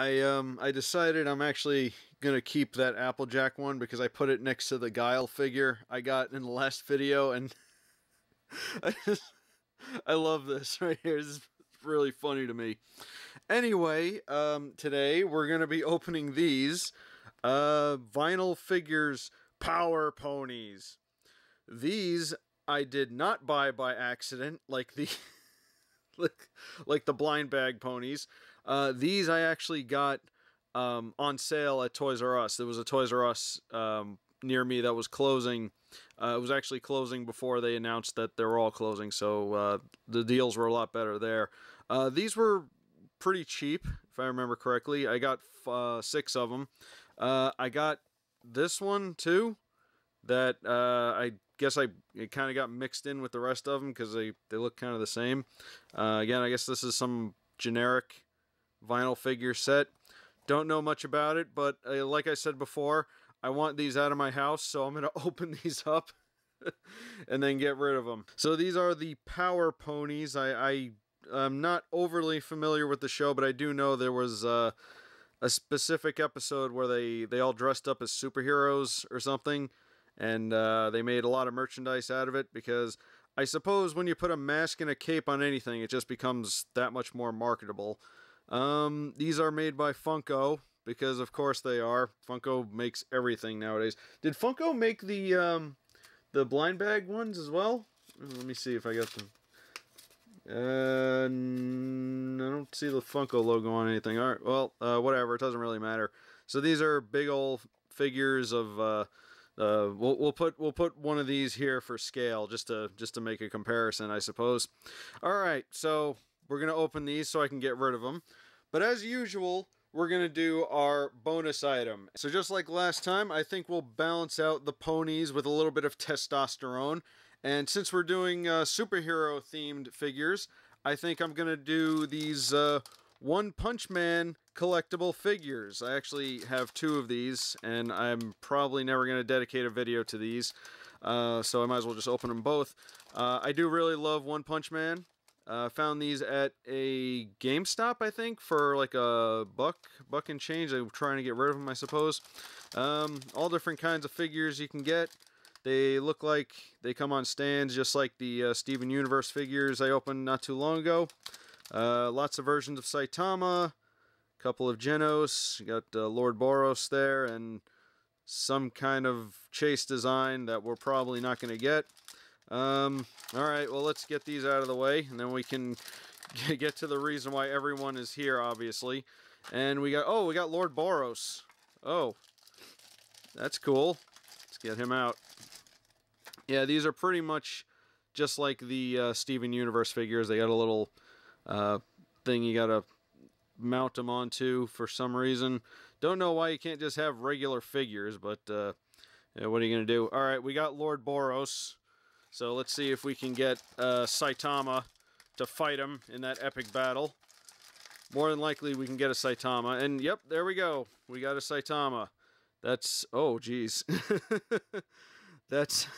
I um I decided I'm actually gonna keep that Applejack one because I put it next to the Guile figure I got in the last video, and I just I love this right here. This is really funny to me. Anyway, um, today we're gonna be opening these uh vinyl figures power ponies. These I did not buy by accident, like the like like the blind bag ponies. Uh, these I actually got um, on sale at Toys R Us. There was a Toys R Us um, near me that was closing. Uh, it was actually closing before they announced that they were all closing, so uh, the deals were a lot better there. Uh, these were pretty cheap, if I remember correctly. I got uh, six of them. Uh, I got this one too. That uh, I guess I kind of got mixed in with the rest of them because they they look kind of the same. again, I guess this is some generic vinyl figure set. Don't know much about it, but uh, like I said before, I want these out of my house, so I'm going to open these up and then get rid of them. So these are the Power Ponies. I, I am not overly familiar with the show, but I do know there was uh, a specific episode where they, they all dressed up as superheroes or something, and uh, they made a lot of merchandise out of it because I suppose when you put a mask and a cape on anything, it just becomes that much more marketable. Um, these are made by Funko because of course they are. Funko makes everything nowadays. Did Funko make the um, the blind bag ones as well? Let me see if I got them. Uh, I don't see the Funko logo on anything. All right, well, uh, whatever. It doesn't really matter. So these are big old figures of. Uh, uh, we'll, we'll put we'll put one of these here for scale just to just to make a comparison, I suppose. All right, so we're going to open these so I can get rid of them. But as usual, we're going to do our bonus item. So just like last time, I think we'll balance out the ponies with a little bit of testosterone. And since we're doing uh, superhero themed figures, I think I'm going to do these uh, One Punch Man collectible figures. I actually have two of these, and I'm probably never going to dedicate a video to these. Uh, so I might as well just open them both. Uh, I do really love One Punch Man. Uh, found these at a GameStop, I think, for like a buck, buck and change. I'm trying to get rid of them, I suppose. Um, all different kinds of figures you can get. They look like they come on stands, just like the uh, Steven Universe figures I opened not too long ago. Uh, lots of versions of Saitama, a couple of Genos. You got uh, Lord Boros there, and some kind of chase design that we're probably not going to get. Um, all right, well, let's get these out of the way, and then we can get to the reason why everyone is here, obviously. And we got, oh, we got Lord Boros. Oh, that's cool. Let's get him out. Yeah, these are pretty much just like the uh, Steven Universe figures. They got a little uh, thing you got to mount them onto for some reason. Don't know why you can't just have regular figures, but uh, yeah, what are you going to do? All right, we got Lord Boros. So let's see if we can get uh, Saitama to fight him in that epic battle. More than likely we can get a Saitama. And yep, there we go. We got a Saitama. That's, oh geez. That's,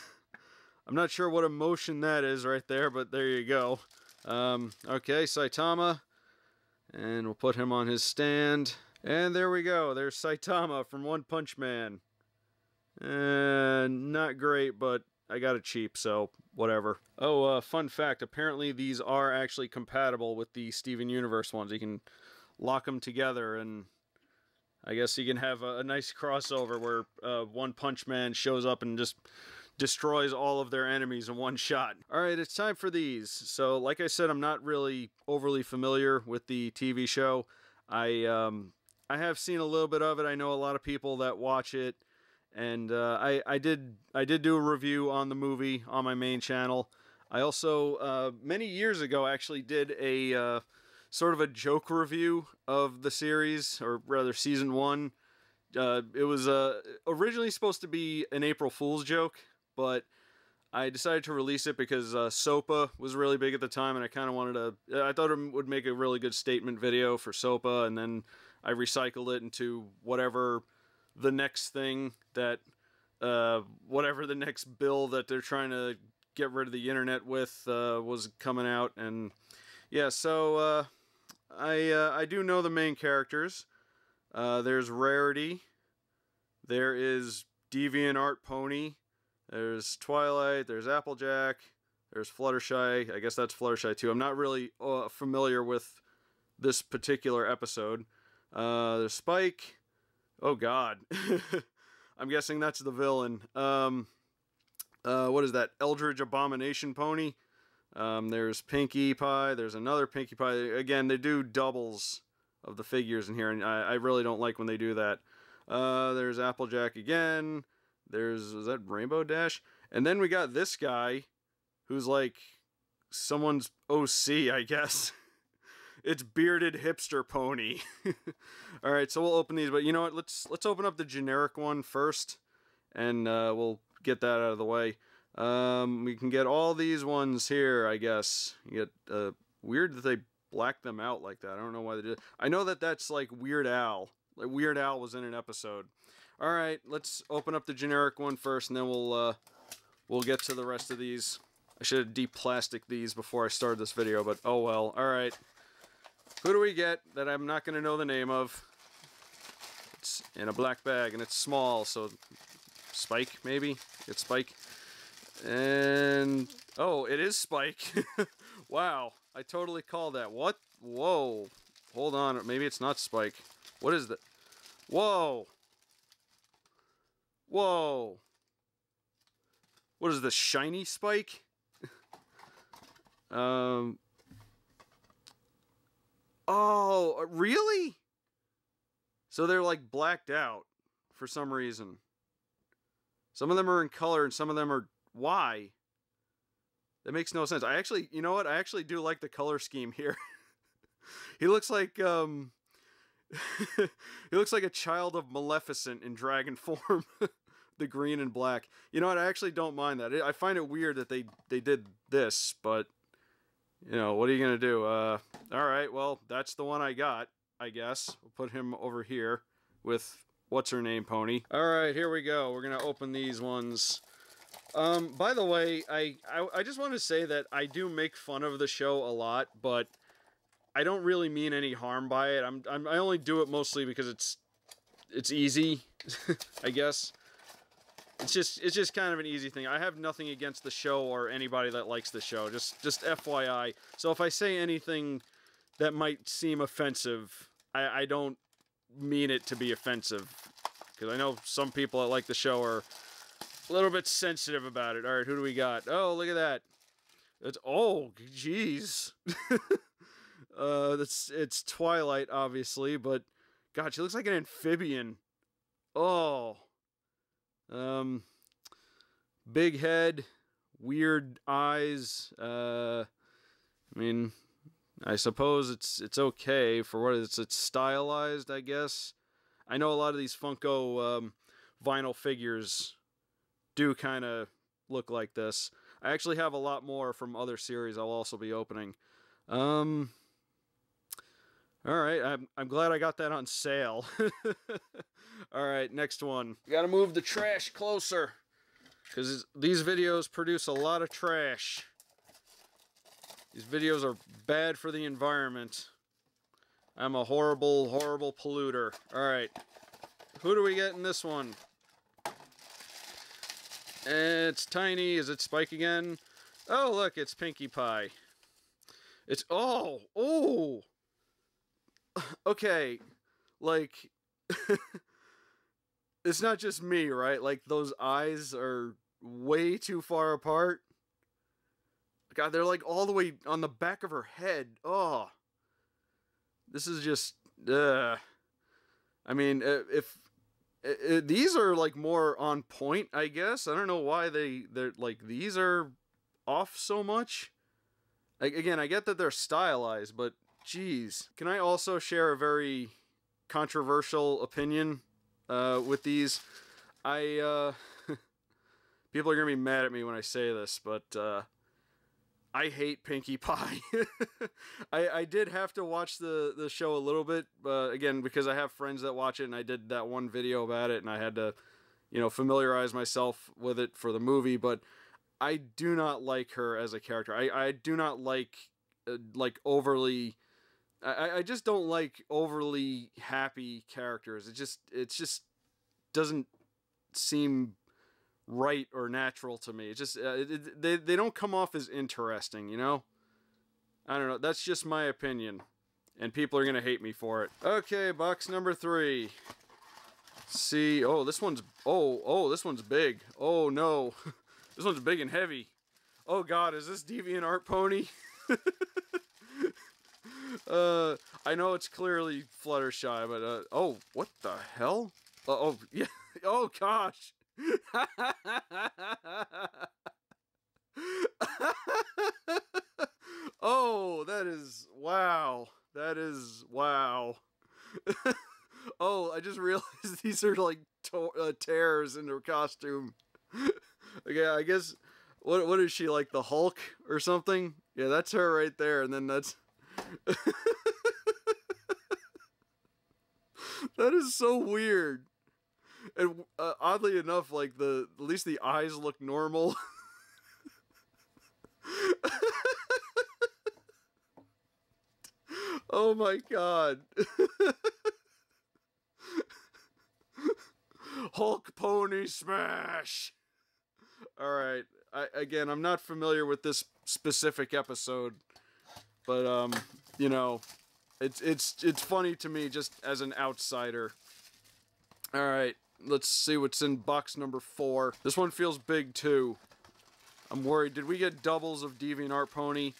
I'm not sure what emotion that is right there, but there you go. Um, okay, Saitama. And we'll put him on his stand. And there we go. There's Saitama from One Punch Man. Uh, not great, but I got it cheap, so whatever. Oh, uh, fun fact, apparently these are actually compatible with the Steven Universe ones. You can lock them together, and I guess you can have a, a nice crossover where uh, One Punch Man shows up and just destroys all of their enemies in one shot. Alright, it's time for these. So, like I said, I'm not really overly familiar with the TV show. I, um, I have seen a little bit of it. I know a lot of people that watch it and uh, I I did I did do a review on the movie on my main channel. I also uh, many years ago actually did a uh, sort of a joke review of the series, or rather season one. Uh, it was uh, originally supposed to be an April Fool's joke, but I decided to release it because uh, SOPA was really big at the time, and I kind of wanted to. I thought it would make a really good statement video for SOPA, and then I recycled it into whatever the next thing that uh, whatever the next bill that they're trying to get rid of the internet with uh, was coming out and yeah so uh, I uh, I do know the main characters Uh, there's Rarity. There is Deviant Art Pony. There's Twilight. There's Applejack. There's Fluttershy. I guess that's Fluttershy too. I'm not really uh, familiar with this particular episode. Uh, there's Spike. Oh God, I'm guessing that's the villain. Um, uh, what is that? Eldritch Abomination Pony. Um, there's Pinkie Pie. There's another Pinkie Pie. Again, they do doubles of the figures in here, and I, I really don't like when they do that. Uh, there's Applejack again. There's is that Rainbow Dash, and then we got this guy, who's like someone's OC, I guess. it's bearded hipster pony. All right, so we'll open these, but you know what? Let's let's open up the generic one first, and uh, we'll get that out of the way. Um, we can get all these ones here, I guess. You get uh, weird that they black them out like that. I don't know why they did. I know that that's like Weird Al. Like Weird Al was in an episode. All right, let's open up the generic one first, and then we'll uh, we'll get to the rest of these. I should have de-plastic these before I started this video, but oh well. All right, who do we get that I'm not going to know the name of? It's in a black bag, and it's small, so Spike maybe. It's Spike. And oh, it is Spike. wow, I totally called that. What? Whoa. Hold on, maybe it's not Spike. What is that? Whoa. Whoa. What is this, shiny Spike? um. Oh, really? So they're like blacked out for some reason. Some of them are in color and some of them are why? That makes no sense. I actually, you know what? I actually do like the color scheme here. he looks like um he looks like a child of Maleficent in dragon form. the green and black. You know what? I actually don't mind that. I find it weird that they they did this, but you know, what are you going to do? Uh all right, well, that's the one I got, I guess. We'll put him over here with what's her name pony. All right, here we go. We're going to open these ones. Um, by the way, I, I, I just want to say that I do make fun of the show a lot, but I don't really mean any harm by it. I'm, I'm I only do it mostly because it's it's easy, I guess. It's just it's just kind of an easy thing. I have nothing against the show or anybody that likes the show. Just just FYI. So if I say anything that might seem offensive, I, I don't mean it to be offensive because I know some people that like the show are a little bit sensitive about it. All right, who do we got? Oh, look at that. It's oh, jeez. uh, that's it's Twilight, obviously, but God, she looks like an amphibian. Oh, um, big head, weird eyes. Uh, I mean, I suppose it's it's okay for what it's it's stylized, I guess. I know a lot of these Funko um, vinyl figures do kind of look like this. I actually have a lot more from other series I'll also be opening. Um, all right, I'm, I'm glad I got that on sale. all right, next one. Got to move the trash closer because these videos produce a lot of trash. These videos are bad for the environment. I'm a horrible, horrible polluter. All right, who do we get in this one? It's tiny. Is it Spike again? Oh, look, it's Pinkie Pie. It's, oh, oh. Okay, like, it's not just me, right? Like, those eyes are way too far apart. God, they're like all the way on the back of her head. Oh. This is just, uh. I mean, if it, these are like more on point, I guess. I don't know why they they're like these are off so much. Like, again, I get that they're stylized, but geez, can I also share a very controversial opinion uh, with these? I uh, people are gonna be mad at me when I say this, but uh, I hate Pinkie Pie. I, I did have to watch the, the show a little bit, uh, again, because I have friends that watch it, and I did that one video about it, and I had to, you know, familiarize myself with it for the movie, but I do not like her as a character. I, I do not like, uh, like, overly I, I just don't like overly happy characters. It just it just doesn't seem right or natural to me. It just uh, it, they they don't come off as interesting, you know. I don't know. That's just my opinion, and people are gonna hate me for it. Okay, box number three. See, oh, this one's oh oh this one's big. Oh no, this one's big and heavy. Oh God, is this Deviant Art Pony? uh, I know it's clearly Fluttershy, but uh, oh, what the hell? Uh, oh yeah, oh gosh. oh, that is wow. That is wow. oh, I just realized these are like uh, tears in her costume. okay, I guess what what is she like the Hulk or something? Yeah, that's her right there, and then that's. that is so weird. And uh, oddly enough, like the at least the eyes look normal. oh my god. Hulk pony smash. All right. I, again, I'm not familiar with this specific episode, but um, you know, it's it's it's funny to me just as an outsider. All right, let's see what's in box number four. This one feels big too. I'm worried. Did we get doubles of Deviant Art Pony?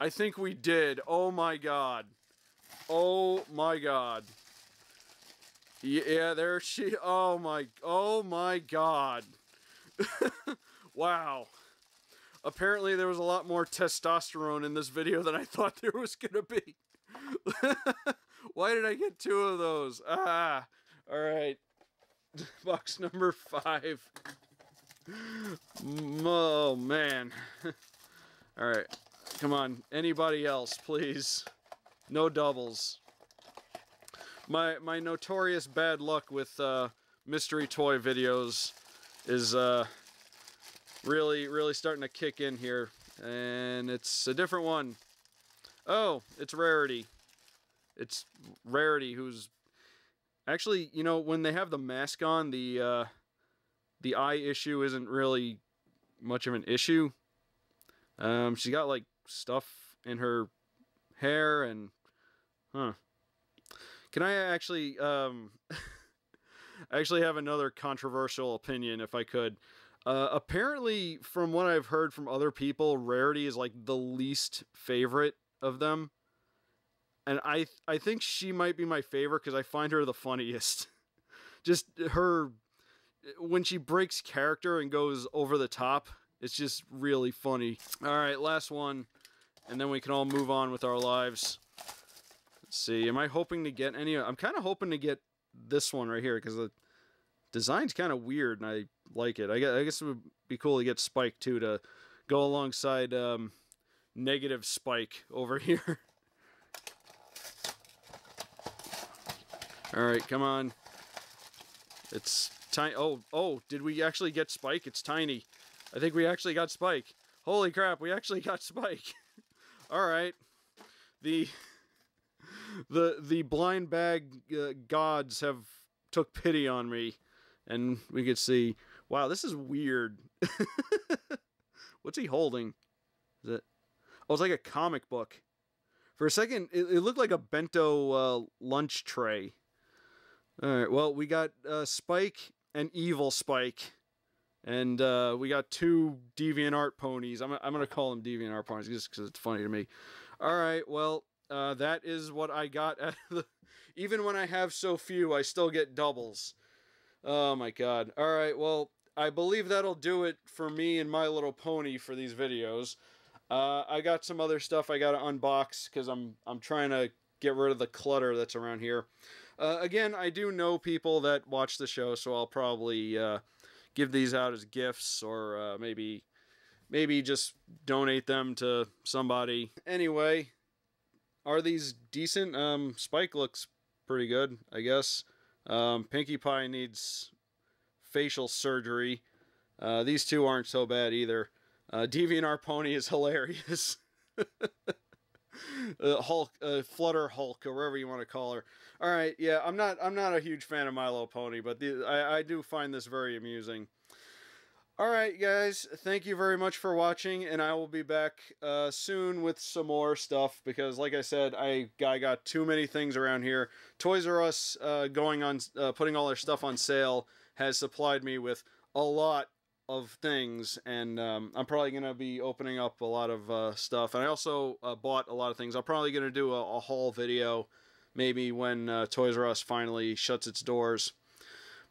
I think we did. Oh my god. Oh my god. Yeah, there she. Oh my. Oh my god. wow. Apparently there was a lot more testosterone in this video than I thought there was gonna be. Why did I get two of those? Ah. Alright. Box number five. Oh, man. Alright. Come on. Anybody else, please. No doubles. My my notorious bad luck with uh, mystery toy videos is uh, really, really starting to kick in here. And it's a different one. Oh, it's Rarity. It's Rarity who's... Actually, you know, when they have the mask on, the, uh, the eye issue isn't really much of an issue. Um, she's got, like, stuff in her hair and... Huh. Can I actually, um... actually have another controversial opinion, if I could. Uh, apparently, from what I've heard from other people, Rarity is like the least favorite of them, and I I think she might be my favorite because I find her the funniest. just her when she breaks character and goes over the top, it's just really funny. All right, last one, and then we can all move on with our lives. Let's see. Am I hoping to get any? I'm kind of hoping to get this one right here because the design's kind of weird and I like it. I guess, I guess it would be cool to get Spike too to go alongside um, negative Spike over here. All right, come on. It's tiny. Oh, oh, did we actually get Spike? It's tiny. I think we actually got Spike. Holy crap, we actually got Spike. All right. The the the blind bag uh, gods have took pity on me and we could see, wow, this is weird. What's he holding? Is it? Oh, it's like a comic book. For a second, it, it looked like a bento uh, lunch tray. All right, well, we got uh, Spike and Evil Spike. And uh, we got two Deviant Art ponies. I'm, I'm going to call them Deviant Art ponies just because it's funny to me. All right, well, uh, that is what I got. The, even when I have so few, I still get doubles. Oh my god. Alright, well, I believe that'll do it for me and My Little Pony for these videos. Uh, I got some other stuff I gotta unbox because I'm, I'm trying to get rid of the clutter that's around here. Uh, again, I do know people that watch the show, so I'll probably uh, give these out as gifts or uh, maybe maybe just donate them to somebody. Anyway, are these decent? Um, Spike looks pretty good, I guess. Um, Pinkie Pie needs facial surgery. Uh, these two aren't so bad either. Uh, Deviant Art Pony is hilarious. uh, Hulk, uh, Flutter Hulk, or whatever you want to call her. All right, yeah, I'm not I'm not a huge fan of My Little Pony, but the, I I do find this very amusing. All right, guys, thank you very much for watching, and I will be back uh, soon with some more stuff because, like I said, I, I got too many things around here. Toys R Us uh, going on, uh, putting all their stuff on sale has supplied me with a lot of things, and um, I'm probably going to be opening up a lot of uh, stuff. And I also uh, bought a lot of things. I'm probably going to do a, a, haul video maybe when uh, Toys R Us finally shuts its doors.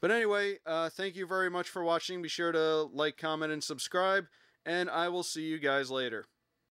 But anyway, uh, thank you very much for watching. Be sure to like, comment, and subscribe, and I will see you guys later.